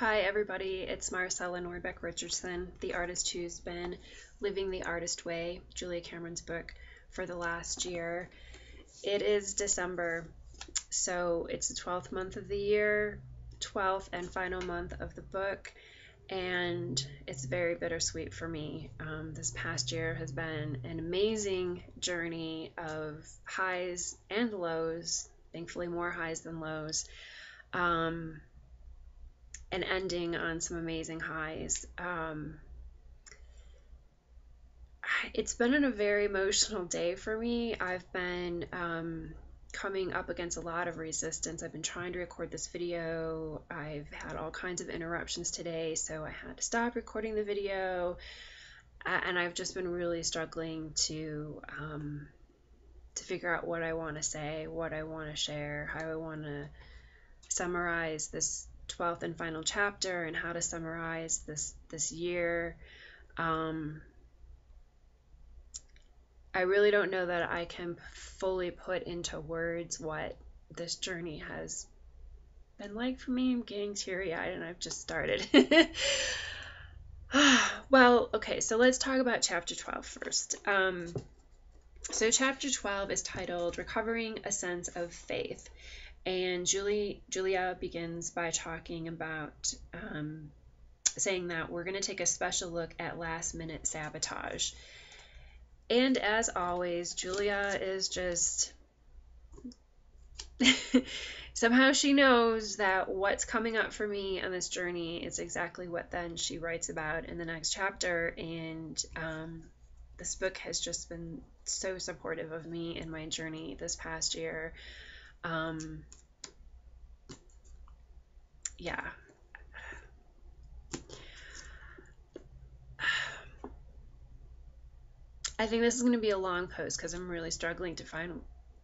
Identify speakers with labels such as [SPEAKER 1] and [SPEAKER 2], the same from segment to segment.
[SPEAKER 1] Hi, everybody. It's Marcella Nordbeck Richardson, the artist who's been living the artist way, Julia Cameron's book, for the last year. It is December, so it's the 12th month of the year, 12th and final month of the book, and it's very bittersweet for me. Um, this past year has been an amazing journey of highs and lows, thankfully, more highs than lows. Um, and ending on some amazing highs. Um, it's been a very emotional day for me. I've been um, coming up against a lot of resistance. I've been trying to record this video. I've had all kinds of interruptions today, so I had to stop recording the video. And I've just been really struggling to um, to figure out what I want to say, what I want to share, how I want to summarize this 12th and final chapter and how to summarize this this year. Um, I really don't know that I can fully put into words what this journey has been like for me. I'm getting teary eyed and I've just started. well, okay, so let's talk about chapter 12 first. Um, so, chapter 12 is titled Recovering a Sense of Faith. And Julie, Julia begins by talking about um, saying that we're going to take a special look at last minute sabotage. And as always, Julia is just. somehow she knows that what's coming up for me on this journey is exactly what then she writes about in the next chapter. And um, this book has just been so supportive of me in my journey this past year. Um, yeah. I think this is going to be a long post because I'm really struggling to find,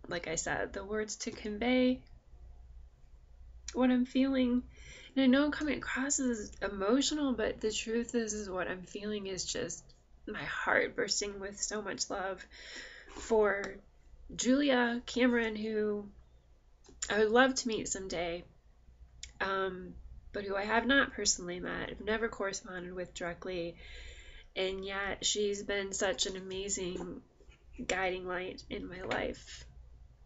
[SPEAKER 1] like I said, the words to convey what I'm feeling. And I know I'm coming across as emotional, but the truth is, is what I'm feeling is just my heart bursting with so much love for Julia Cameron, who I would love to meet someday, um, but who I have not personally met, I've never corresponded with directly, and yet she's been such an amazing guiding light in my life.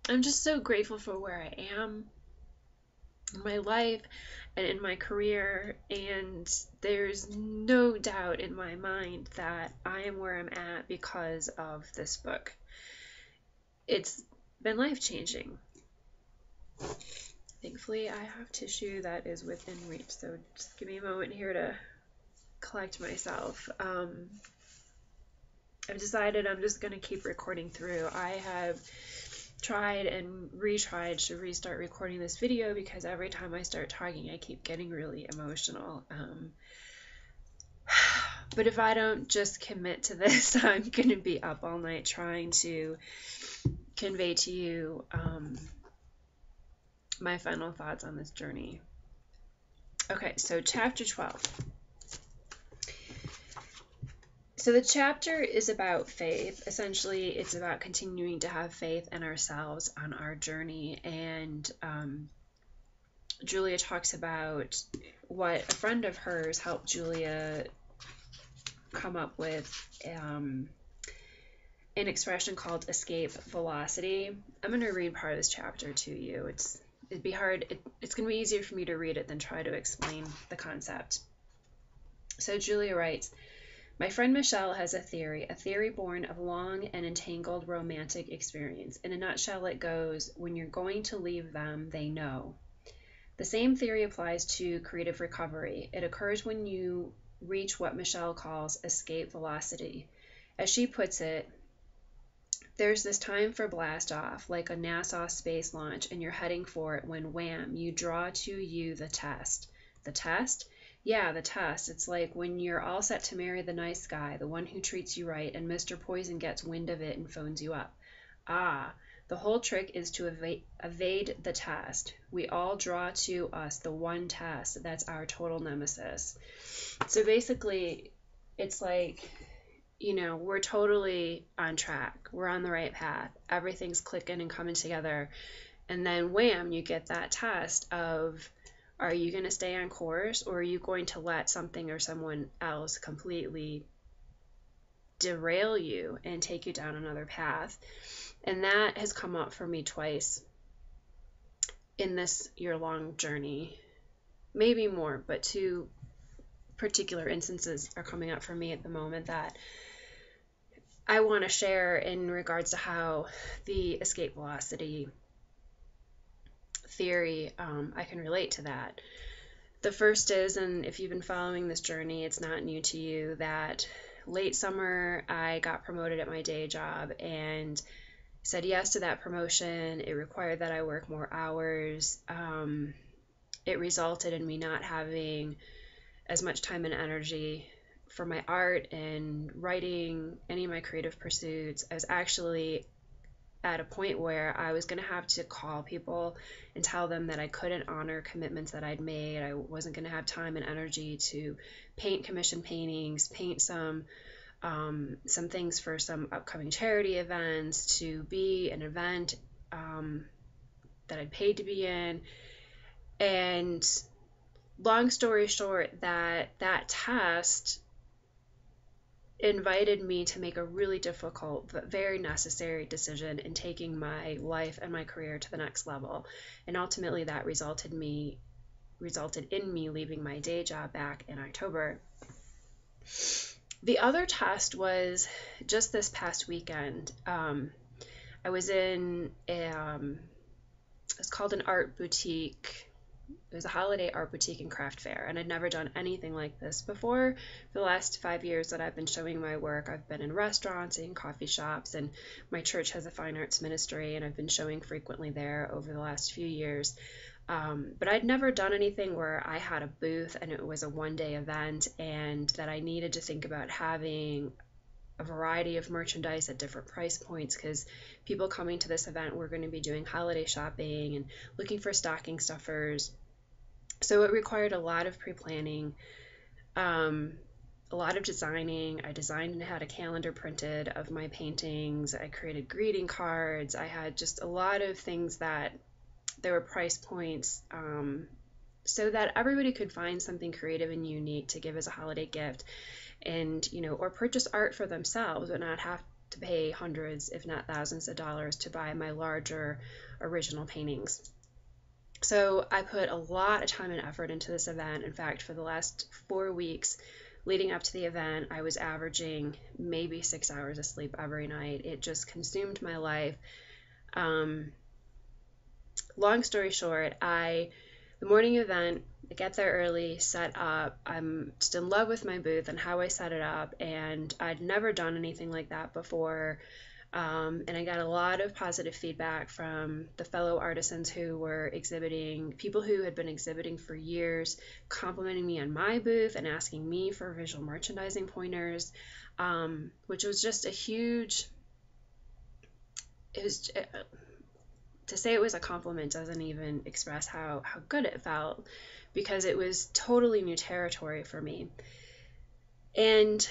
[SPEAKER 1] I'm just so grateful for where I am in my life and in my career, and there's no doubt in my mind that I am where I'm at because of this book. It's been life changing. Thankfully, I have tissue that is within reach, so just give me a moment here to collect myself. Um, I've decided I'm just going to keep recording through. I have tried and retried to restart recording this video because every time I start talking, I keep getting really emotional. Um, but if I don't just commit to this, I'm going to be up all night trying to convey to you um, my final thoughts on this journey. Okay, so chapter 12. So the chapter is about faith. Essentially, it's about continuing to have faith in ourselves on our journey. And um, Julia talks about what a friend of hers helped Julia come up with um, an expression called escape velocity. I'm going to read part of this chapter to you. It's it'd be hard. It, it's going to be easier for me to read it than try to explain the concept. So Julia writes, my friend Michelle has a theory, a theory born of long and entangled romantic experience. In a nutshell, it goes, when you're going to leave them, they know. The same theory applies to creative recovery. It occurs when you reach what Michelle calls escape velocity. As she puts it, there's this time for blast off, like a NASA space launch, and you're heading for it when wham, you draw to you the test. The test? Yeah, the test. It's like when you're all set to marry the nice guy, the one who treats you right, and Mr. Poison gets wind of it and phones you up. Ah, the whole trick is to evade, evade the test. We all draw to us the one test that's our total nemesis. So basically, it's like you know, we're totally on track. We're on the right path. Everything's clicking and coming together. And then wham, you get that test of, Are you going to stay on course or are you going to let something or someone else completely derail you and take you down another path? And that has come up for me twice in this year long journey. Maybe more, but two particular instances are coming up for me at the moment that I want to share in regards to how the escape velocity theory, um, I can relate to that. The first is, and if you've been following this journey, it's not new to you, that late summer I got promoted at my day job and said yes to that promotion. It required that I work more hours. Um, it resulted in me not having as much time and energy for my art and writing, any of my creative pursuits. I was actually at a point where I was going to have to call people and tell them that I couldn't honor commitments that I'd made. I wasn't going to have time and energy to paint commission paintings, paint some um, some things for some upcoming charity events, to be an event um, that I'd paid to be in. And long story short, that that test invited me to make a really difficult but very necessary decision in taking my life and my career to the next level. And ultimately that resulted me resulted in me leaving my day job back in October. The other test was just this past weekend. Um, I was in a, um, it's called an art boutique it was a holiday art boutique and craft fair, and I'd never done anything like this before. For the last five years that I've been showing my work, I've been in restaurants and coffee shops, and my church has a fine arts ministry, and I've been showing frequently there over the last few years. Um, but I'd never done anything where I had a booth and it was a one day event, and that I needed to think about having a variety of merchandise at different price points because people coming to this event were going to be doing holiday shopping and looking for stocking stuffers so it required a lot of pre planning, um, a lot of designing. I designed and had a calendar printed of my paintings. I created greeting cards. I had just a lot of things that there were price points um, so that everybody could find something creative and unique to give as a holiday gift and you know or purchase art for themselves but not have to pay hundreds if not thousands of dollars to buy my larger original paintings so I put a lot of time and effort into this event. In fact, for the last four weeks leading up to the event, I was averaging maybe six hours of sleep every night. It just consumed my life. Um, long story short, I the morning event, I get there early, set up. I'm just in love with my booth and how I set it up, and I'd never done anything like that before. Um, and I got a lot of positive feedback from the fellow artisans who were exhibiting, people who had been exhibiting for years, complimenting me on my booth and asking me for visual merchandising pointers, um, which was just a huge. It was to say it was a compliment doesn't even express how how good it felt because it was totally new territory for me. And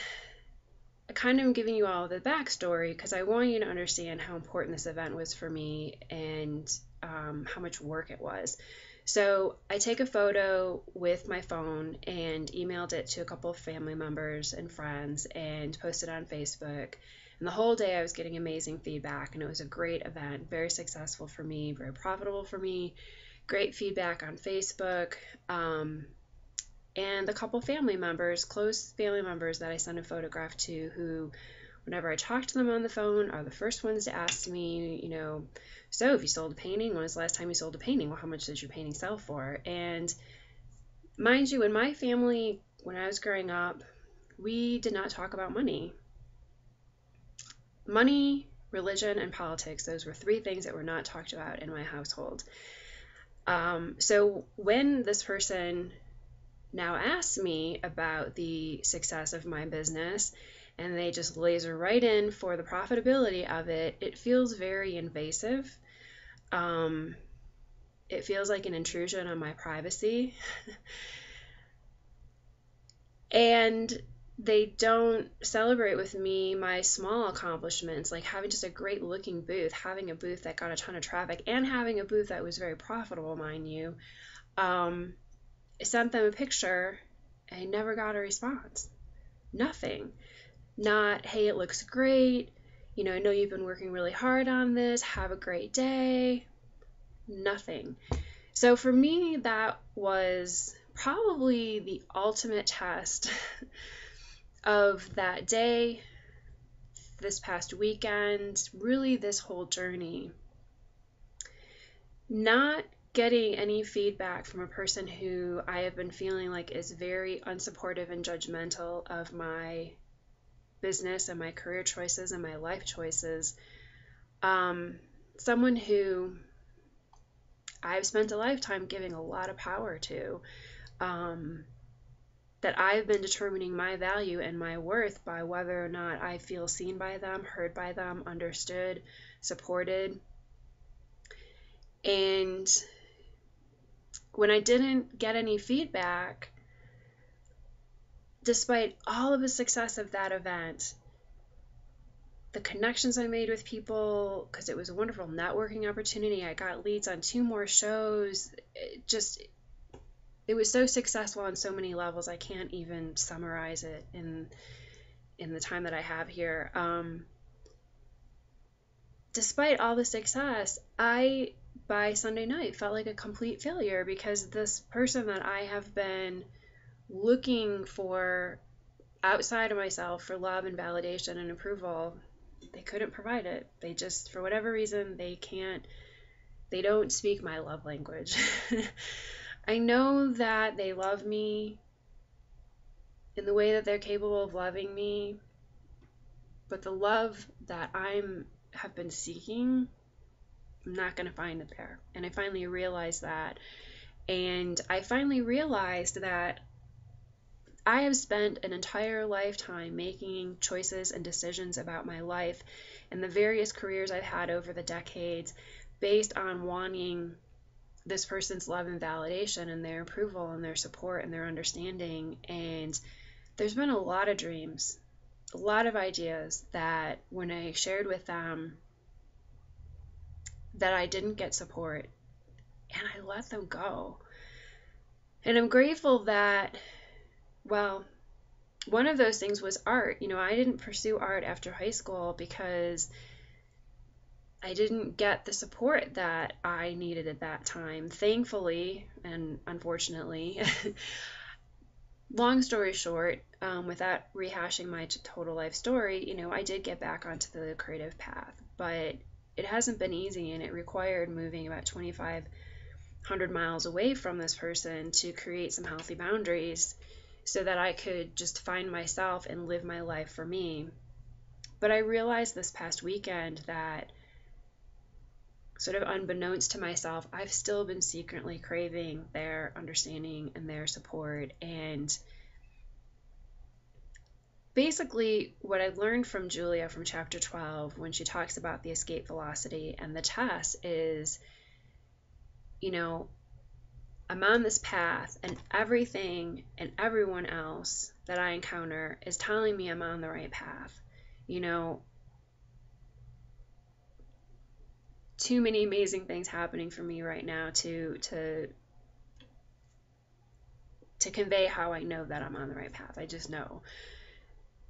[SPEAKER 1] I kind of am giving you all the backstory because I want you to understand how important this event was for me and um, how much work it was. So I take a photo with my phone and emailed it to a couple of family members and friends and posted on Facebook. And the whole day I was getting amazing feedback, and it was a great event, very successful for me, very profitable for me. Great feedback on Facebook. Um, and the couple family members, close family members that I send a photograph to, who, whenever I talk to them on the phone, are the first ones to ask me, you know, so if you sold a painting, when was the last time you sold a painting? Well, how much does your painting sell for? And mind you, in my family, when I was growing up, we did not talk about money. Money, religion, and politics, those were three things that were not talked about in my household. Um, so when this person now asks me about the success of my business and they just laser right in for the profitability of it, it feels very invasive. Um, it feels like an intrusion on my privacy. and they don't celebrate with me my small accomplishments, like having just a great looking booth, having a booth that got a ton of traffic, and having a booth that was very profitable, mind you. Um, sent them a picture. I never got a response. Nothing. Not, hey, it looks great. You know, I know you've been working really hard on this. Have a great day. Nothing. So for me, that was probably the ultimate test of that day, this past weekend, really this whole journey. Not getting any feedback from a person who I have been feeling like is very unsupportive and judgmental of my business and my career choices and my life choices. Um, someone who I've spent a lifetime giving a lot of power to. Um, that I've been determining my value and my worth by whether or not I feel seen by them, heard by them, understood, supported. And when I didn't get any feedback, despite all of the success of that event, the connections I made with people, because it was a wonderful networking opportunity. I got leads on two more shows. It just, it was so successful on so many levels. I can't even summarize it in in the time that I have here. Um, despite all the success, I by Sunday night felt like a complete failure because this person that I have been looking for outside of myself for love and validation and approval they couldn't provide it. They just, for whatever reason, they can't, they don't speak my love language. I know that they love me in the way that they're capable of loving me, but the love that I'm have been seeking, I'm not going to find it there. And I finally realized that. And I finally realized that I have spent an entire lifetime making choices and decisions about my life and the various careers I've had over the decades based on wanting this person's love and validation and their approval and their support and their understanding. And there's been a lot of dreams, a lot of ideas that when I shared with them that I didn't get support and I let them go. And I'm grateful that well, one of those things was art. You know, I didn't pursue art after high school because I didn't get the support that I needed at that time. Thankfully, and unfortunately, long story short, um, without rehashing my total life story, you know, I did get back onto the creative path, but it hasn't been easy and it required moving about 2,500 miles away from this person to create some healthy boundaries so that I could just find myself and live my life for me. But I realized this past weekend that, sort of unbeknownst to myself, I've still been secretly craving their understanding and their support. And basically, what I learned from Julia from chapter 12 when she talks about the escape velocity and the test is, you know, I'm on this path, and everything and everyone else that I encounter is telling me I'm on the right path. You know, too many amazing things happening for me right now to to to convey how I know that I'm on the right path. I just know.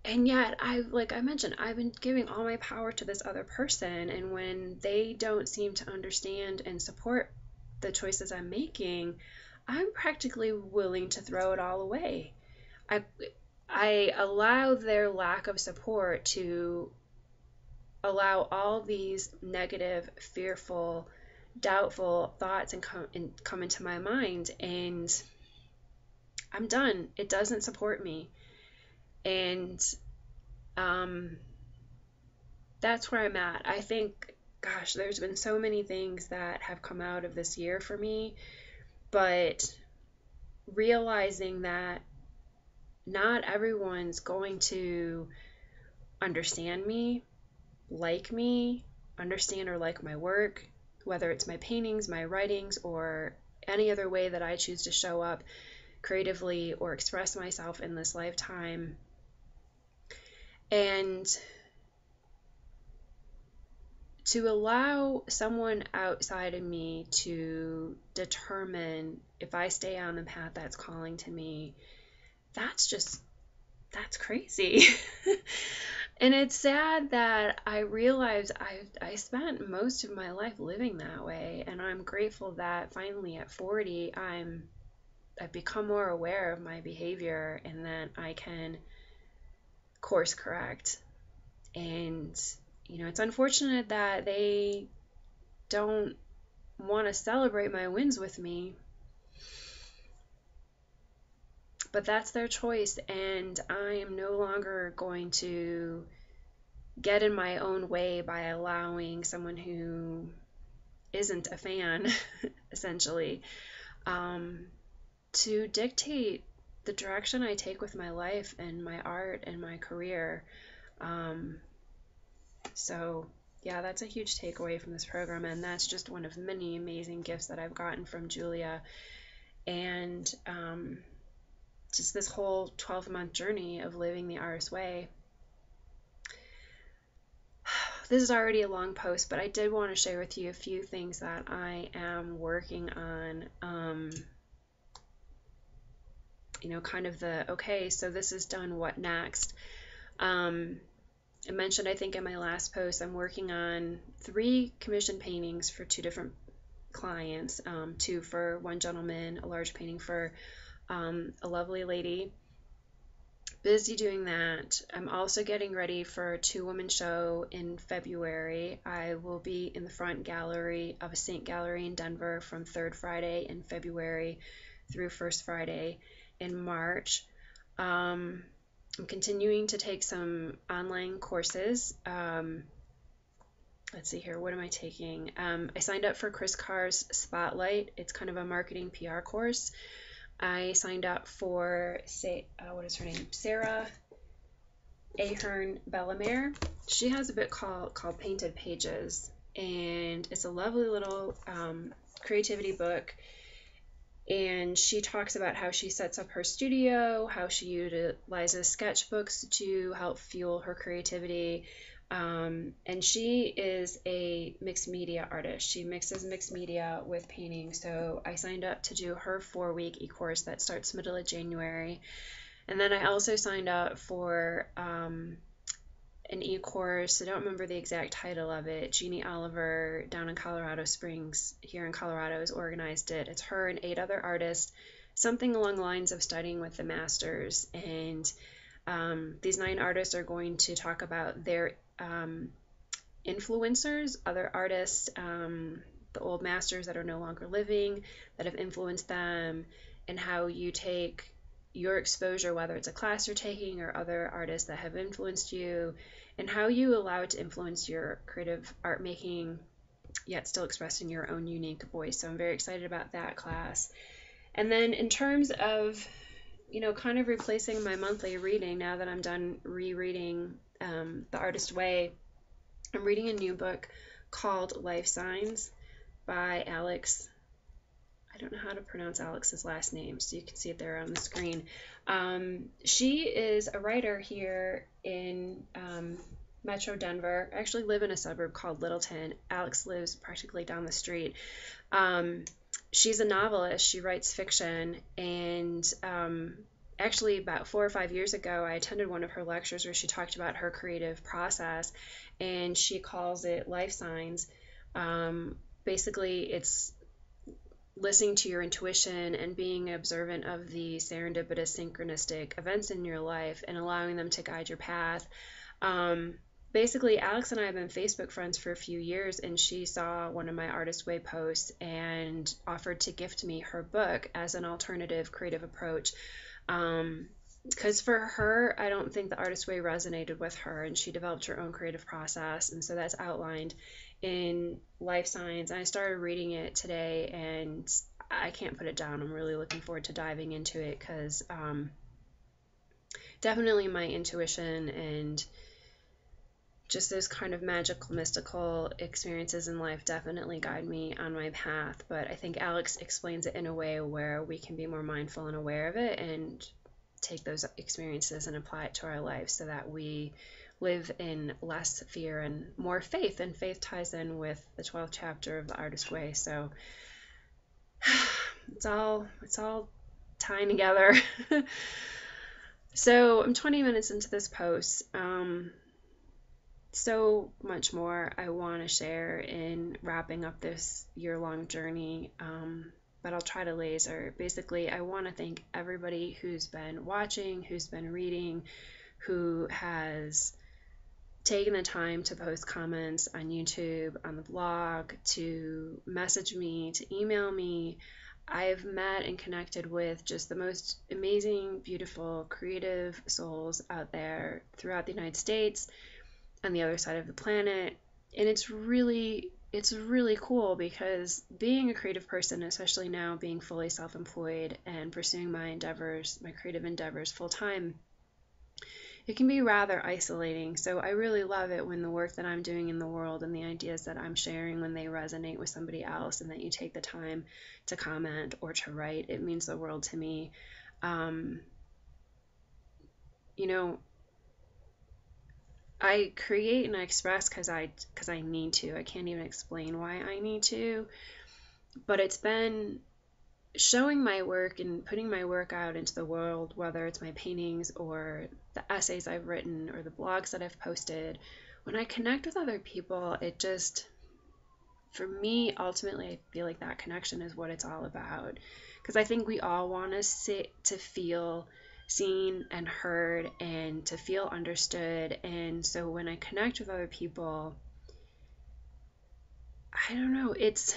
[SPEAKER 1] And yet, I like I mentioned, I've been giving all my power to this other person, and when they don't seem to understand and support the choices I'm making, I'm practically willing to throw it all away. I I allow their lack of support to allow all these negative, fearful, doubtful thoughts and come, and come into my mind and I'm done. It doesn't support me. And um, that's where I'm at. I think gosh, there's been so many things that have come out of this year for me, but realizing that not everyone's going to understand me, like me, understand or like my work, whether it's my paintings, my writings, or any other way that I choose to show up creatively or express myself in this lifetime. And to allow someone outside of me to determine if I stay on the path that's calling to me, that's just, that's crazy. and it's sad that I realized I, I spent most of my life living that way. And I'm grateful that finally at 40, I'm, I've become more aware of my behavior and that I can course correct and you know, it's unfortunate that they don't want to celebrate my wins with me. But that's their choice, and I am no longer going to get in my own way by allowing someone who isn't a fan, essentially, um, to dictate the direction I take with my life and my art and my career. Um, so, yeah, that's a huge takeaway from this program, and that's just one of many amazing gifts that I've gotten from Julia. And um, just this whole 12 month journey of living the artist way. This is already a long post, but I did want to share with you a few things that I am working on. Um, you know, kind of the okay, so this is done, what next? Um, I mentioned, I think, in my last post, I'm working on three commission paintings for two different clients um, two for one gentleman, a large painting for um, a lovely lady. Busy doing that. I'm also getting ready for a two woman show in February. I will be in the front gallery of a Saint Gallery in Denver from third Friday in February through first Friday in March. Um, I'm continuing to take some online courses. Um, let's see here, what am I taking? Um, I signed up for Chris Carr's Spotlight. It's kind of a marketing PR course. I signed up for, say, uh, what is her name? Sarah Ahearn Bellemare. She has a book called called Painted Pages, and it's a lovely little um, creativity book and she talks about how she sets up her studio, how she utilizes sketchbooks to help fuel her creativity. Um, and she is a mixed media artist. She mixes mixed media with painting. So I signed up to do her four week e course that starts middle of January. And then I also signed up for um, an e-course. I don't remember the exact title of it. Jeanne Oliver down in Colorado Springs, here in Colorado, has organized it. It's her and eight other artists, something along the lines of studying with the masters. And um, these nine artists are going to talk about their um, influencers, other artists, um, the old masters that are no longer living, that have influenced them, and how you take your exposure, whether it's a class you're taking or other artists that have influenced you, and how you allow it to influence your creative art making, yet still expressing your own unique voice. So I'm very excited about that class. And then in terms of, you know, kind of replacing my monthly reading now that I'm done rereading um, The Artist Way, I'm reading a new book called Life Signs by Alex. I don't know how to pronounce Alex's last name, so you can see it there on the screen. Um, she is a writer here in um, Metro Denver. I actually live in a suburb called Littleton. Alex lives practically down the street. Um, she's a novelist. She writes fiction. And um, actually, about four or five years ago, I attended one of her lectures where she talked about her creative process. And she calls it life signs. Um, basically, it's listening to your intuition and being observant of the serendipitous synchronistic events in your life and allowing them to guide your path. Um, basically, Alex and I have been Facebook friends for a few years, and she saw one of my Artist Way posts and offered to gift me her book as an alternative creative approach. Because um, for her, I don't think the Artist Way resonated with her, and she developed her own creative process, and so that's outlined in life signs. I started reading it today and I can't put it down. I'm really looking forward to diving into it because um, definitely my intuition and just those kind of magical, mystical experiences in life definitely guide me on my path. But I think Alex explains it in a way where we can be more mindful and aware of it and take those experiences and apply it to our life so that we live in less fear and more faith. And faith ties in with the 12th chapter of the Artist Way. So it's all it's all tying together. so I'm 20 minutes into this post. Um, so much more I want to share in wrapping up this year long journey. Um, but I'll try to laser. Basically, I want to thank everybody who's been watching, who's been reading, who has taken the time to post comments on YouTube, on the blog, to message me, to email me. I've met and connected with just the most amazing, beautiful, creative souls out there throughout the United States on the other side of the planet. And it's really it's really cool because being a creative person, especially now being fully self-employed and pursuing my endeavors, my creative endeavors full time, it can be rather isolating. So I really love it when the work that I'm doing in the world and the ideas that I'm sharing when they resonate with somebody else and that you take the time to comment or to write. It means the world to me. Um, you know, I create and I express because I because I need to. I can't even explain why I need to. But it's been showing my work and putting my work out into the world, whether it's my paintings or the essays I've written or the blogs that I've posted, when I connect with other people, it just, for me, ultimately, I feel like that connection is what it's all about. Because I think we all want to sit to feel seen and heard and to feel understood. And so when I connect with other people, I don't know, it's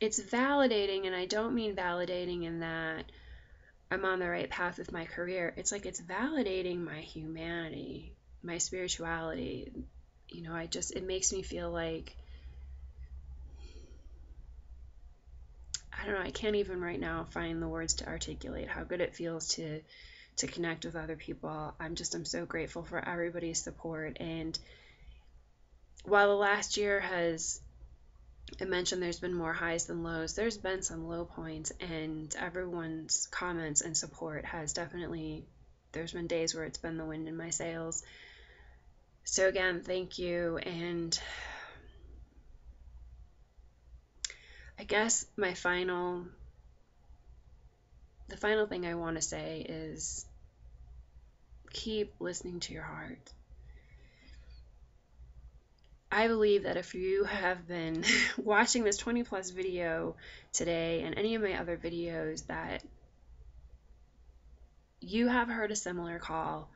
[SPEAKER 1] it's validating and I don't mean validating in that I'm on the right path with my career. It's like it's validating my humanity, my spirituality. You know, I just, it makes me feel like, I don't know, I can't even right now find the words to articulate how good it feels to to connect with other people. I'm just I'm so grateful for everybody's support and while the last year has I mentioned there's been more highs than lows. There's been some low points, and everyone's comments and support has definitely. There's been days where it's been the wind in my sails. So, again, thank you. And I guess my final. The final thing I want to say is keep listening to your heart. I believe that if you have been watching this 20 plus video today and any of my other videos that you have heard a similar call,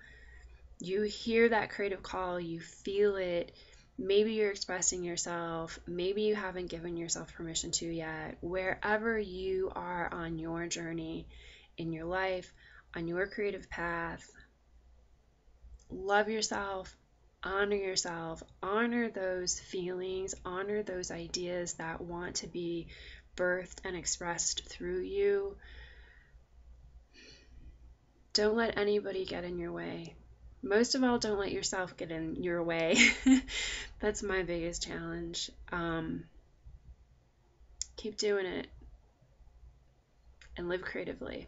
[SPEAKER 1] you hear that creative call, you feel it, maybe you're expressing yourself, maybe you haven't given yourself permission to yet, wherever you are on your journey in your life, on your creative path, love yourself, honor yourself, honor those feelings, honor those ideas that want to be birthed and expressed through you. Don't let anybody get in your way. Most of all, don't let yourself get in your way. That's my biggest challenge. Um, keep doing it and live creatively.